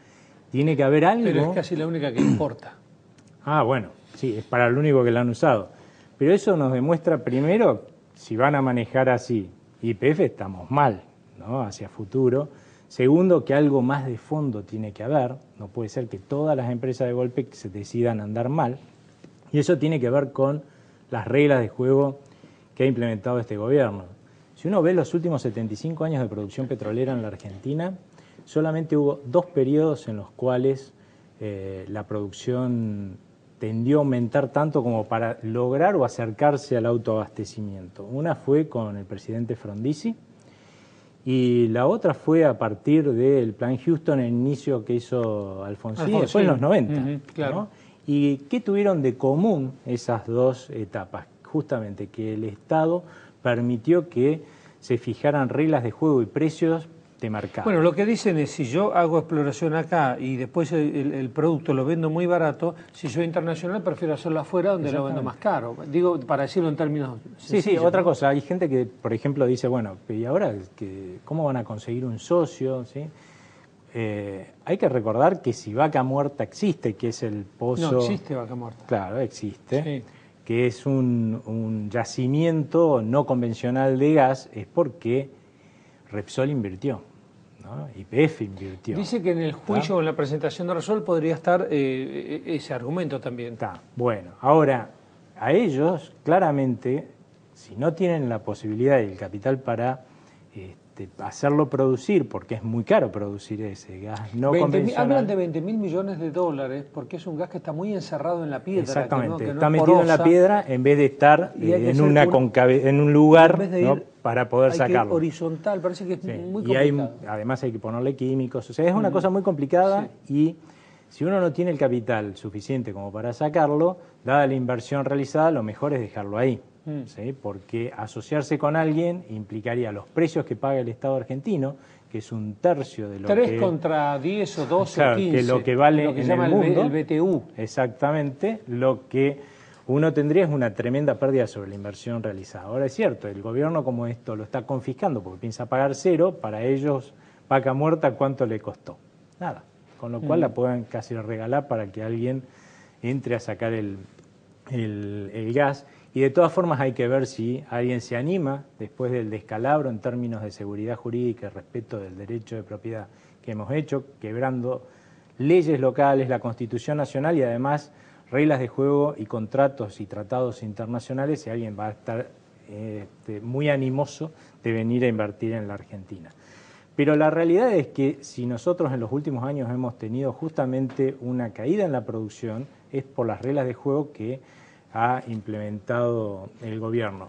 tiene que haber algo. Pero es casi la única que importa. Ah, bueno, sí, es para lo único que la han usado. Pero eso nos demuestra primero, si van a manejar así IPF, estamos mal, ¿no? Hacia futuro. Segundo, que algo más de fondo tiene que haber. No puede ser que todas las empresas de golpe se decidan andar mal. Y eso tiene que ver con las reglas de juego que ha implementado este gobierno. Si uno ve los últimos 75 años de producción petrolera en la Argentina, solamente hubo dos periodos en los cuales eh, la producción tendió a aumentar tanto como para lograr o acercarse al autoabastecimiento. Una fue con el presidente Frondizi y la otra fue a partir del plan Houston, el inicio que hizo Alfonsín, Alfonsín. después en los 90. Ujú, claro. ¿no? ¿Y qué tuvieron de común esas dos etapas? Justamente que el Estado permitió que se fijaran reglas de juego y precios de mercado. Bueno, lo que dicen es si yo hago exploración acá y después el, producto lo vendo muy barato, si soy internacional prefiero hacerlo afuera donde lo vendo más caro. Digo, para decirlo en términos Sí, sí, sencillos, otra cosa. Hay gente que, por ejemplo, dice, bueno, ¿y ahora que, cómo van a conseguir un socio? ¿Sí? Eh, hay que recordar que si Vaca Muerta existe, que es el pozo... No existe vaca muerta. Claro, existe. Que es un, un yacimiento no convencional de gas, es porque Repsol invirtió, ¿no? YPF invirtió. Dice que en el juicio o en la presentación de Resol podría estar eh, ese argumento también. Está. Bueno, ahora, a ellos, claramente, si no tienen la posibilidad y el capital para este, hacerlo producir, porque es muy caro producir ese gas no 20 mil- convencional. hablan de 20 mil millones de dólares porque es un gas que está muy encerrado en la piedra. que no- Exactamente, que no está es metido en la piedra en vez de estar eh, en, una un- en un lugar para poder hay que ir sacarlo. horizontal, parece que es muy y hay, complicado. además hay que ponerle químicos, o sea, es una Mm. cosa muy complicada y si uno no tiene el capital suficiente como para sacarlo, dada la inversión realizada, lo mejor es dejarlo ahí. Mm. ¿sí? Porque asociarse con alguien implicaría los precios que paga el Estado argentino, que es un tercio de lo 3 que... contra 10 o 12 Claro, o 15. que lo que vale lo que en se llama el mundo, el BTU. Exactamente, lo que uno tendría es una tremenda pérdida sobre la inversión realizada. Ahora es cierto, el gobierno como esto lo está confiscando porque piensa pagar cero, para ellos, vaca muerta, ¿cuánto le costó? Nada, con lo cual Mm. la pueden casi regalar para que alguien entre a sacar el, el- el gas. Y de todas formas hay que ver si alguien se anima, después del descalabro en términos de seguridad jurídica y respeto del derecho de propiedad que hemos hecho, quebrando leyes locales, la Constitución Nacional y además reglas de juego y contratos y tratados internacionales, si alguien va a estar este, muy animoso de venir a invertir en la Argentina. Pero la realidad es que si nosotros en los últimos años hemos tenido justamente una caída en la producción, es por las reglas de juego que ha implementado el gobierno.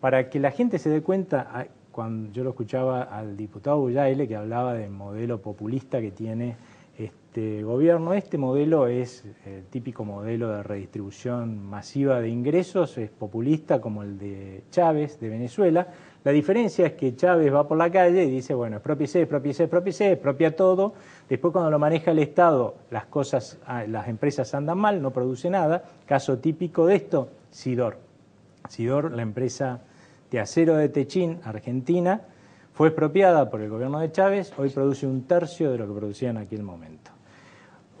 Para que la gente se dé cuenta, ah, cuando yo lo escuchaba al diputado Bullaile que hablaba del modelo populista que tiene este, este gobierno. Este modelo es el típico modelo de redistribución masiva de ingresos, es populista como el de Chávez de Venezuela. La diferencia es que Chávez va por la calle y dice, bueno, expropiese, expropiese, expropiese, expropia todo. Después cuando lo maneja el Estado, las cosas, ah, las empresas andan mal, no produce nada. Caso típico de esto, Sidor. Sidor, la empresa de acero de Techín, Argentina, fue expropiada por el gobierno de Chávez, hoy produce un tercio de lo que producía en aquel momento.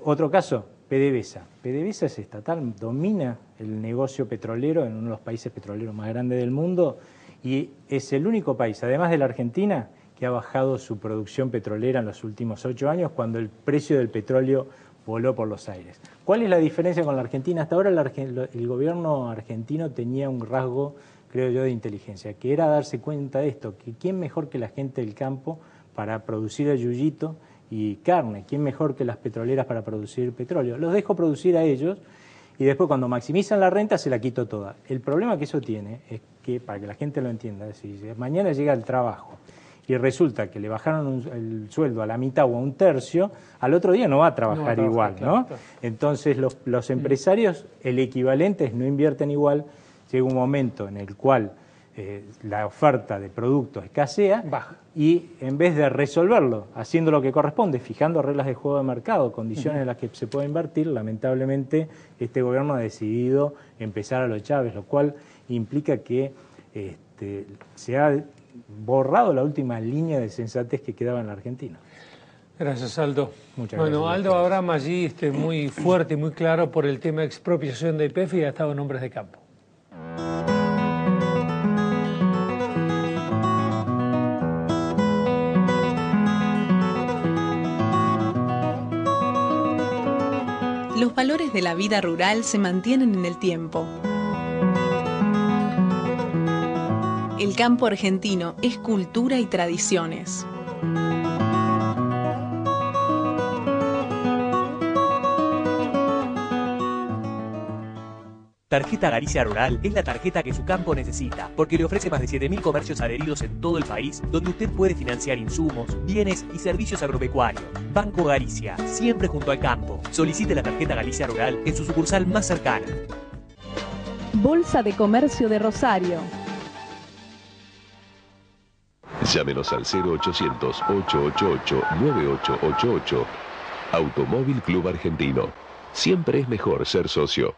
Otro caso, PDVSA. PDVSA es estatal, domina el negocio petrolero en uno de los países petroleros más grandes del mundo y es el único país, además de la Argentina, que ha bajado su producción petrolera en los últimos ocho años cuando el precio del petróleo voló por los aires. ¿Cuál es la diferencia con la Argentina? Hasta ahora el gobierno argentino tenía un rasgo, creo yo, de inteligencia, que era darse cuenta de esto, que quién mejor que la gente del campo para producir el yuyito y carne, quién mejor que las petroleras para producir petróleo. Los dejo producir a ellos y después cuando maximizan la renta se la quito toda. El problema que eso tiene es que, para que la gente lo entienda, si mañana llega el trabajo y resulta que le bajaron el sueldo a la mitad o a un tercio, al otro día no va a trabajar, igual, ¿no? Entonces los, los empresarios, el equivalente es no invierten igual, llega un momento en el cual eh, la oferta de productos escasea Baja. y en vez de resolverlo haciendo lo que corresponde, fijando reglas de juego de mercado, condiciones en las que se puede invertir, lamentablemente este gobierno ha decidido empezar a los Chávez, lo cual implica que este, se ha borrado la última línea de sensatez que quedaba en la Argentina. Gracias, Aldo. Muchas bueno, gracias. Aldo Abraham allí este, muy fuerte y muy claro por el tema de expropiación de IPF y ha estado en Hombres de Campo. Los valores de la vida rural se mantienen en el tiempo. El campo argentino es cultura y tradiciones. Tarjeta Galicia Rural es la tarjeta que su campo necesita, porque le ofrece más de 7.000 comercios adheridos en todo el país, donde usted puede financiar insumos, bienes y servicios agropecuarios. Banco Galicia, siempre junto al campo. Solicite la tarjeta Galicia Rural en su sucursal más cercana. Bolsa de Comercio de Rosario. Llámenos al 0800-888-9888. Automóvil Club Argentino. Siempre es mejor ser socio.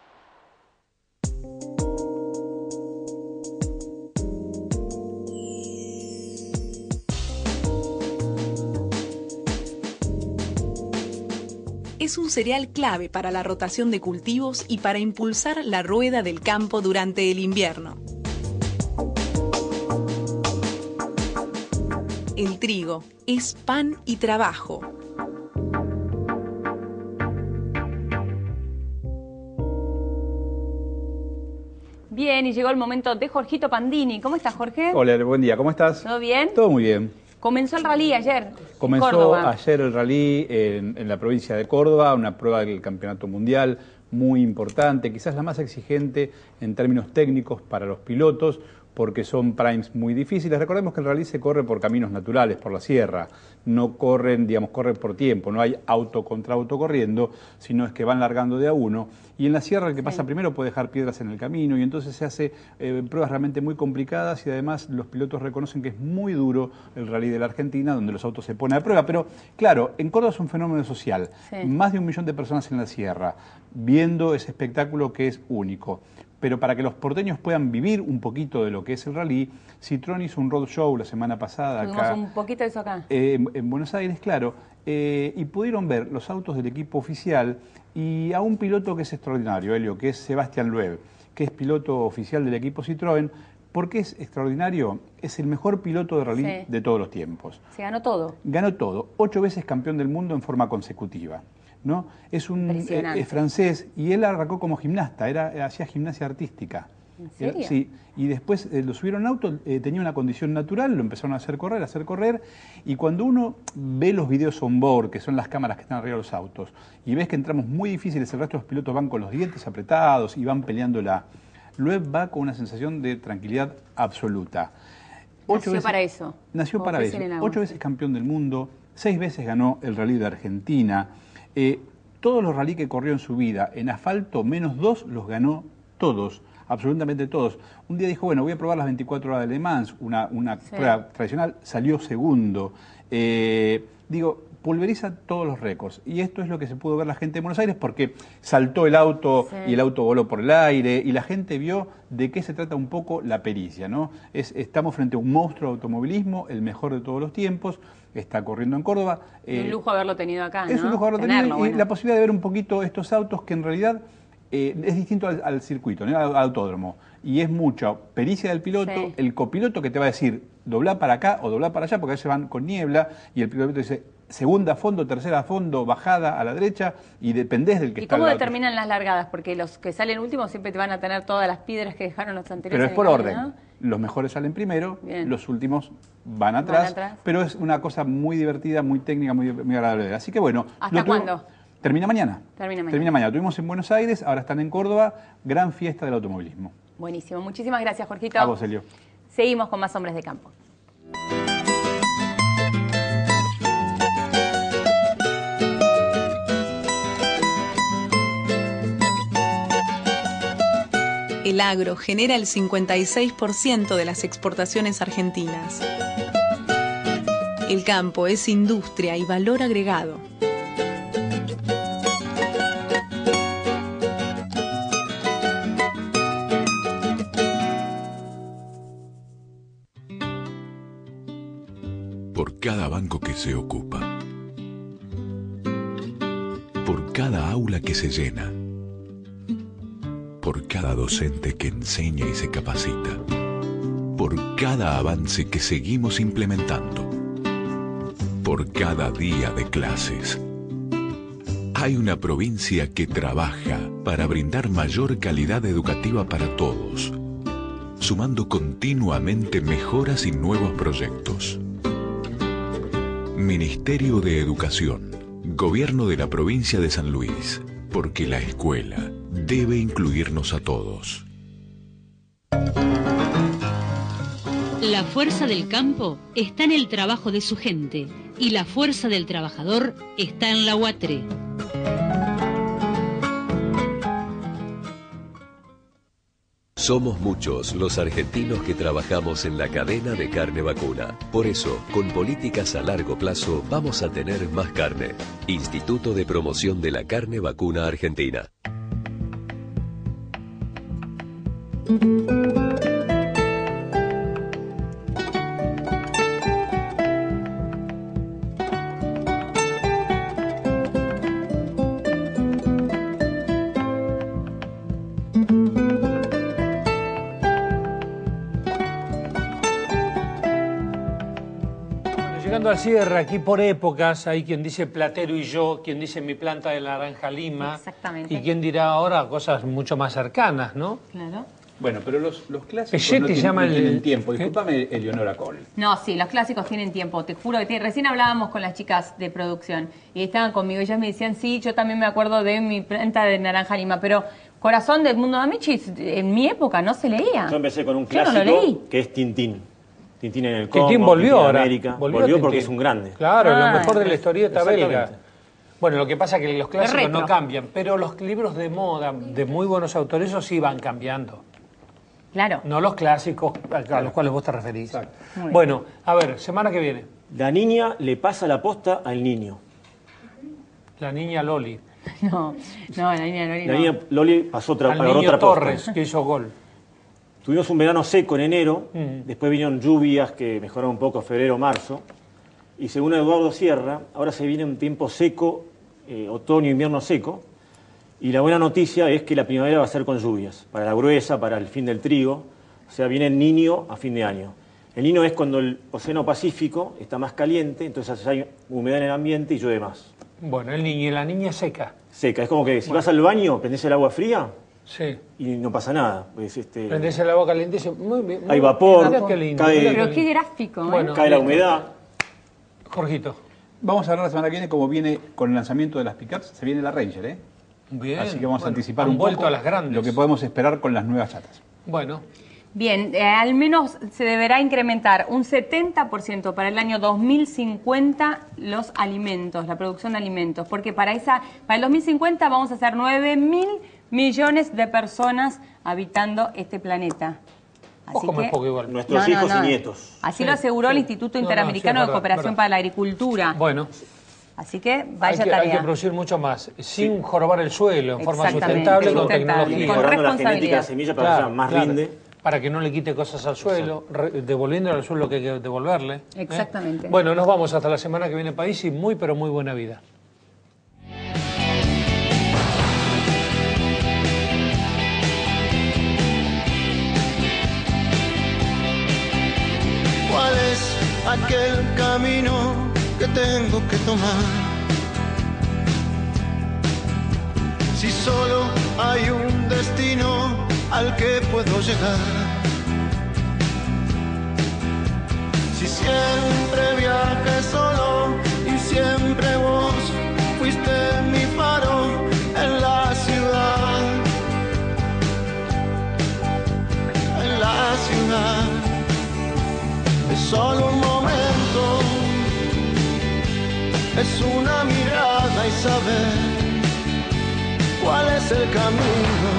Es un cereal clave para la rotación de cultivos y para impulsar la rueda del campo durante el invierno. El trigo es pan y trabajo. Bien, y llegó el momento de Jorgito Pandini. ¿Cómo estás, Jorge? Hola, buen día, ¿cómo estás? ¿Todo bien? Todo muy bien. Comenzó el rally ayer. Comenzó Córdoba. ayer el rally en, en la provincia de Córdoba, una prueba del Campeonato Mundial muy importante, quizás la más exigente en términos técnicos para los pilotos, porque son primes muy difíciles. Recordemos que el rally se corre por caminos naturales, por la sierra, no corren, digamos, corren por tiempo, no hay auto contra auto corriendo, sino es que van largando de a uno. Y en la sierra el que pasa primero puede dejar piedras en el camino y entonces se hace eh, pruebas realmente muy complicadas y además los pilotos reconocen que es muy duro el rally de la Argentina, donde los autos se ponen a prueba. Pero claro, en Córdoba es un fenómeno social, Sí. más de un millón de personas en la sierra, viendo ese espectáculo que es único. Pero para que los porteños puedan vivir un poquito de lo que es el rally, Citroën hizo un road show la semana pasada Tuvimos acá un poquito de eso acá. eh, en, en Buenos Aires, claro, eh, y pudieron ver los autos del equipo oficial y a un piloto que es extraordinario, Helio, que es Sebastián Loeb, que es piloto oficial del equipo Citroën. ¿Por qué es extraordinario? Es el mejor piloto de rally Sí. de todos los tiempos. Se ganó todo. Ganó todo, ocho veces campeón del mundo en forma consecutiva. ¿No? Es un eh, francés y él arrancó como gimnasta, era, hacía gimnasia artística. ¿En Era- serio? sí, y después eh, lo subieron al auto, eh, tenía una condición natural, lo empezaron a hacer correr, a hacer correr, y cuando uno ve los videos on board, que son las cámaras que están arriba de los autos, y ves que entramos muy difíciles, el resto de los pilotos van con los dientes apretados y van peleándola, Loeb va con una sensación de tranquilidad absoluta. Nació para eso. Nació para eso. Ocho veces campeón del mundo, seis veces ganó el Rally de Argentina. Eh, todos los rally que corrió en su vida en asfalto, menos dos, los ganó todos, absolutamente todos. Un día dijo, bueno, voy a probar las 24 horas de Le Mans, una, una Sí. prueba tradicional, salió segundo. Eh, digo, pulveriza todos los récords. Y esto es lo que se pudo ver la gente de Buenos Aires porque saltó el auto Sí. y el auto voló por el aire y la gente vio de qué se trata un poco la pericia. ¿no? Es, estamos frente a un monstruo de automovilismo, el mejor de todos los tiempos, está corriendo en Córdoba. Es Eh, un lujo haberlo tenido acá, es ¿no? un lujo haberlo tenido y bueno. la posibilidad de ver un poquito estos autos que en realidad eh, es distinto al, al circuito, ¿no? al, al autódromo. Y es mucha pericia del piloto, Sí. el copiloto que te va a decir doblar para acá o doblar para allá, porque a veces van con niebla y el piloto dice segunda a fondo, tercera a fondo, bajada a la derecha y dependés del que ¿Y está cómo al lado determinan las largadas? Porque los que salen últimos siempre te van a tener todas las piedras que dejaron los anteriores. Pero es por el orden. Los mejores salen primero, Bien. los últimos van atrás, atrás. pero es una cosa muy divertida, muy técnica, muy, muy agradable. Así que bueno. ¿Hasta cuándo? Termina mañana. Termina mañana. Termina mañana. Tuvimos en Buenos Aires, ahora están en Córdoba, gran fiesta del automovilismo. Buenísimo. Muchísimas gracias, Jorgito. A vos, Elio. Seguimos con más hombres de campo. El agro genera el 56% de las exportaciones argentinas. El campo es industria y valor agregado. por cada banco que se ocupa, por cada aula que se llena, por cada docente que enseña y se capacita, por cada avance que seguimos implementando, por cada día de clases. Hay una provincia que trabaja para brindar mayor calidad educativa para todos, sumando continuamente mejoras y nuevos proyectos. Ministerio de Educación, Gobierno de la provincia de San Luis, porque la escuela debe incluirnos a todos. La fuerza del campo está en el trabajo de su gente y la fuerza del trabajador está en la UATRE. Somos muchos los argentinos que trabajamos en la cadena de carne vacuna. Por eso, con políticas a largo plazo, vamos a tener más carne. Instituto de Promoción de la Carne Vacuna Argentina. Llegando al cierre, aquí por épocas, hay quien dice Platero y yo, quien dice mi planta de naranja lima. Exactamente. Y quien dirá ahora cosas mucho más cercanas, ¿no? Claro. Bueno, pero los, los clásicos no tienen, llama no el- tienen tiempo. Disculpame, Eleonora Cole. No, sí, los clásicos tienen tiempo, te juro que tienen. Recién hablábamos con las chicas de producción y estaban conmigo. Ellas me decían, sí, yo también me acuerdo de mi planta de naranja lima, pero Corazón del Mundo de Amichis, en mi época no se leía. Yo empecé con un no clásico que es Tintín. Tintín en el Congo, Tintín volvió ahora. América. Volvió porque es un grande. Claro, Ah, lo mejor de la historieta belga. Bueno, lo que pasa es que los clásicos no cambian, pero los libros de moda de muy buenos autores, esos sí van cambiando. Claro. No los clásicos a los cuales vos te referís. Bueno, a ver, semana que viene. La niña le pasa la posta al niño. La niña Loli. No, no, la niña Loli La no. niña Loli pasó otra, Al niño otra posta. Torres, que hizo gol. Tuvimos un verano seco en enero, Mm. después vinieron lluvias que mejoraron un poco febrero, marzo, y según Eduardo Sierra, ahora se viene un tiempo seco, eh, otoño, invierno seco, y la buena noticia es que la primavera va a ser con lluvias, para la gruesa, para el fin del trigo, o sea, viene el niño a fin de año. El niño es cuando el Océano Pacífico está más caliente, entonces hay humedad en el ambiente y llueve más. Bueno, el niño y la niña seca. Seca, es como que si vas al baño, prendés el agua fría Sí. y no pasa nada. Pues, este, Prendés el agua caliente y muy bien. muy Hay vapor, qué lindo, cae- Pero qué gráfico, ¿eh? Bueno, cae la humedad. Jorgito. Vamos a hablar la semana que viene cómo viene con el lanzamiento de las pickups. Se viene la Ranger, ¿eh? Bien. Así que vamos a anticipar han un vuelto poco a las grandes. lo que podemos esperar con las nuevas chatas. Bueno, Bien, eh, al menos se deberá incrementar un 70% para el año 2050 los alimentos, la producción de alimentos, porque para esa para el 2050 vamos a ser 9 mil millones de personas habitando este planeta. Así que- poco igual. Nuestros No, hijos no. y nietos. Así Sí, lo aseguró el. Instituto No, no, Interamericano sí, de verdad, Cooperación verdad. para la Agricultura. Bueno, Así que hay vaya que, hay tarea. que producir mucho más, sin jorobar el suelo, en forma sustentable, con tecnología. con responsabilidad. la semilla para que sea más rinde. Para que no le quite cosas al suelo, devolviéndole al suelo lo que hay que devolverle. ¿eh? Exactamente. Bueno, nos vamos hasta la semana que viene, país, y muy, pero muy buena vida. ¿Cuál es aquel camino que tengo que tomar? Si solo hay un destino al que puedo llegar. Si siempre viajé solo y siempre vos fuiste mi faro en la ciudad. En la ciudad es solo un momento, es una mirada y saber cuál es el camino.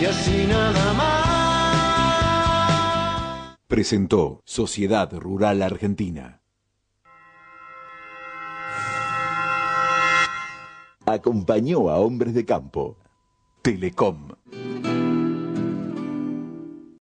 Y así nada más. Presentó Sociedad Rural Argentina. Acompañó a Hombres de Campo. Telecom.